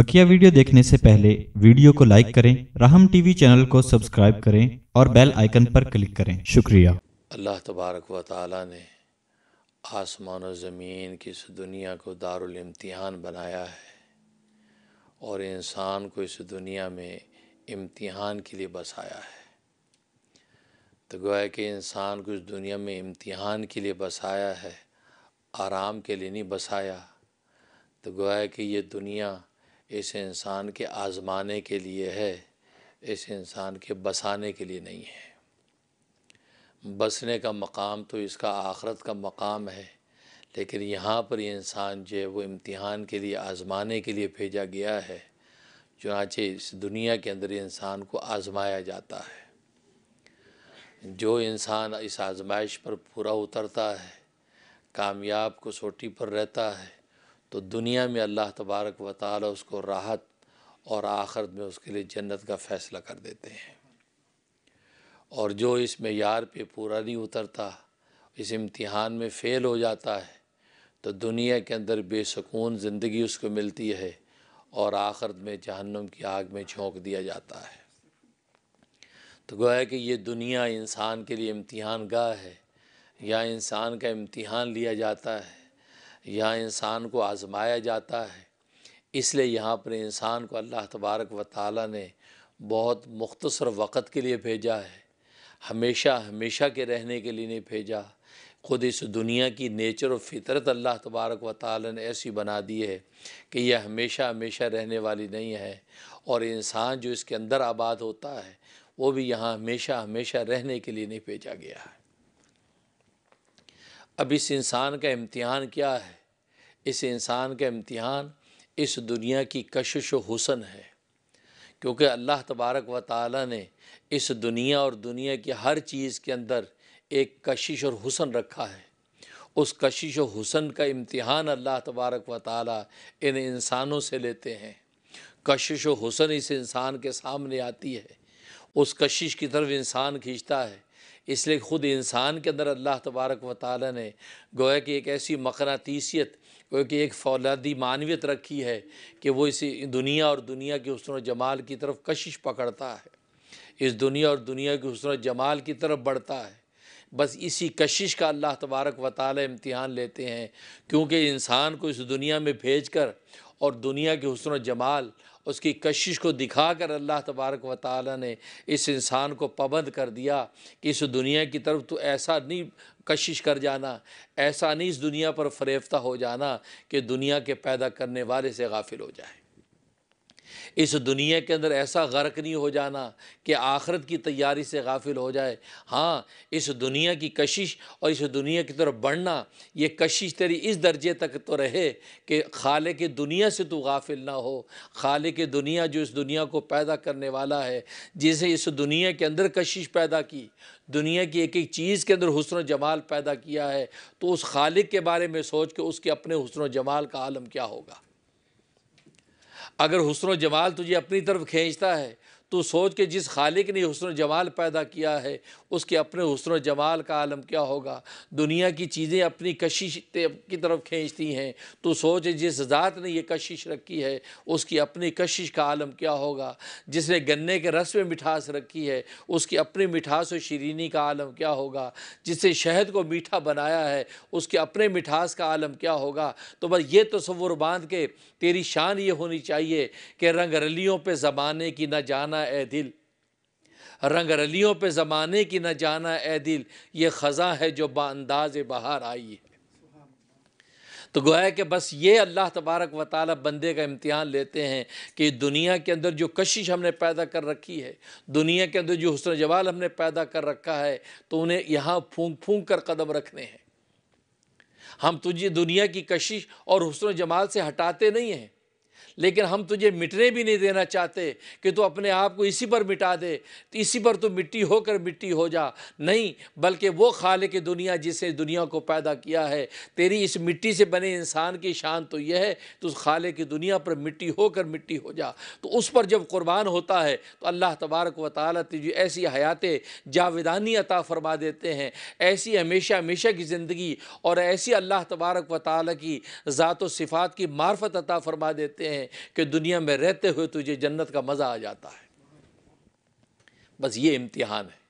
बकिया video देखने से पहले वीडियो को लाइक करें, राहम टीवी चैनल को सब्सक्राइब करें और बेल आइकन पर क्लिक करें। शुक्रिया। अल्लाह तबारक व ताली ने आसमान और ज़मीन की इस दुनिया को दारुल इम्तिहान बनाया है और इंसान को इस दुनिया में इम्तिहान के लिए बसाया है। तो गोया कि इंसान को इस दुनिया में इम्तिहान के लिए बसाया है, आराम के लिए नहीं बसाया। तो गोया कि ये दुनिया इस इंसान के आज़माने के लिए है, इस इंसान के बसाने के लिए नहीं है। बसने का मकाम तो इसका आखरत का मकाम है, लेकिन यहाँ पर ये इंसान जो है वो इम्तिहान के लिए, आज़माने के लिए भेजा गया है। चुनाचे इस दुनिया के अंदर इंसान को आज़माया जाता है। जो इंसान इस आजमाइश पर पूरा उतरता है, कामयाब को सोटी पर रहता है तो दुनिया में अल्लाह तबारक व ताली उसको राहत और आखरत में उसके लिए जन्नत का फ़ैसला कर देते हैं। और जो इस मैार पे पूरा नहीं उतरता, इस इम्तिहान में फ़ेल हो जाता है तो दुनिया के अंदर बेसकून ज़िंदगी उसको मिलती है और आखरत में जहन्नुम की आग में झोंक दिया जाता है। तो गोया कि ये दुनिया इंसान के लिए इम्तिहान गाह है, या इंसान का इम्तिहान लिया जाता है या इंसान को आज़माया जाता है। इसलिए यहाँ पर इंसान को अल्लाह तबारक व ताली ने बहुत मुख्तसर वक़्त के लिए भेजा है। हमेशा हमेशा के रहने के लिए नहीं भेजा। ख़ुद इस दुनिया की नेचर और फितरत अल्लाह तबारक व ताली ने ऐसी बना दी है कि यह हमेशा हमेशा रहने वाली नहीं है और इंसान जो इसके अंदर आबाद होता है, वो भी यहाँ हमेशा हमेशा रहने के लिए नहीं भेजा गया है। अब इस इंसान का इम्तिहान क्या है? इस इंसान का इम्तिहान इस दुनिया की कशिश व हुसन है। क्योंकि अल्लाह तबारक व ताली ने इस दुनिया और दुनिया की हर चीज़ के अंदर एक कशिश और हुसन रखा है। उस कशिश व हुसन का इम्तिहान अल्लाह तबारक व ताली इन इंसानों से लेते हैं। कशिश व हुसन इस इंसान के सामने आती है। उस कशिश की तरफ़ इंसान खींचता है। इसलिए ख़ुद इंसान के अंदर अल्लाह तबारक व ताली ने गोया कि एक ऐसी मकनातीसियत, गोया कि एक फौलादी मानवियत रखी है कि वो इसी दुनिया और दुनिया के हसन जमाल की तरफ़ कशिश पकड़ता है। इस दुनिया और दुनिया के हसन जमाल की तरफ़ बढ़ता है। बस इसी कशिश का अल्लाह तबारक व ताली इम्तिहान लेते हैं, क्योंकि इंसान को इस दुनिया में भेज कर और दुनिया के हसन व जमाल, उसकी कशिश को दिखा कर अल्लाह तबारक व ताली ने इस इंसान को पाबंद कर दिया कि इस दुनिया की तरफ़ तो ऐसा नहीं कशिश कर जाना, ऐसा नहीं इस दुनिया पर फरेफ्ता हो जाना कि दुनिया के पैदा करने वाले से गाफिल हो जाए। इस दुनिया के अंदर ऐसा गर्क नहीं हो जाना कि आखरत की तैयारी से गाफिल हो जाए। हाँ इस दुनिया की कशिश और इस दुनिया की तरफ़ बढ़ना, ये कशिश तेरी इस दर्जे तक तो रहे कि खाले के दुनिया से तू गाफिल ना हो। खाले के दुनिया जो इस दुनिया को पैदा करने वाला है, जिसे इस दुनिया के अंदर कशिश पैदा की, दुनिया की एक एक चीज़ के अंदर हुसन जमाल पैदा किया है तो उस खालिक के बारे में सोच के उसके अपने हुसन जमाल का आलम क्या होगा? अगर हुसन जमाल तुझे अपनी तरफ़ खींचता है तो सोच के जिस खालिक ने हुसन जमाल पैदा किया है, उसके अपने हुसन जमाल का आलम क्या होगा? दुनिया की चीज़ें अपनी कशिश की तरफ़ खींचती हैं। तो सोच जिस ज़ात ने यह कशिश रखी है, उसकी अपनी कशिश का आलम क्या होगा? जिसने गन्ने के रस में मिठास रखी है, उसकी अपनी मिठास और शीरीनी का आलम क्या होगा? जिसने शहद को मीठा बनाया है, उसके अपने मिठास का आलम क्या होगा? तो बस ये तस्वुर बाँध के तेरी शान ये होनी चाहिए कि रंग रलियों पर ज़माने की न जाना ए दिल। रंग रलियों पे ज़माने की न जाना ए दिल। ये ख़ज़ा है जो बांदाज बाहर आई है। तो गोया कि बस ये अल्लाह तबारक व ताली बंदे का इम्तिहान लेते हैं कि दुनिया के अंदर जो कशिश हमने पैदा कर रखी है, दुनिया के अंदर जो हुसन जवाल हमने पैदा कर रखा है तो उन्हें यहाँ फूंक फूंक कर कदम रखने हैं। हम तुझे दुनिया की कशिश और हुसन जमाल से हटाते नहीं हैं। लेकिन हम तुझे मिटने भी नहीं देना चाहते कि तू अपने आप को इसी पर मिटा दे। तो इसी पर तू मिट्टी होकर मिट्टी हो जा। नहीं, बल्कि वो खाले की दुनिया जिसने दुनिया को पैदा किया है, तेरी इस मिट्टी से बने इंसान की शान तो यह है तो उस खाले की दुनिया पर मिट्टी होकर मिट्टी हो जा। तो उस पर जब कुर्बान होता है तो अल्लाह तबारक व ताली तुझे ऐसी हयात, जावेदानी अता फरमा देते हैं। ऐसी हमेशा हमेशा की ज़िंदगी और ऐसी अल्लाह तबारक व ताली की ज़ात सिफ़ात की मार्फत अता फरमा देते हैं हैं कि दुनिया में रहते हुए तुझे जन्नत का मज़ा आ जाता है। बस ये इम्तिहान है।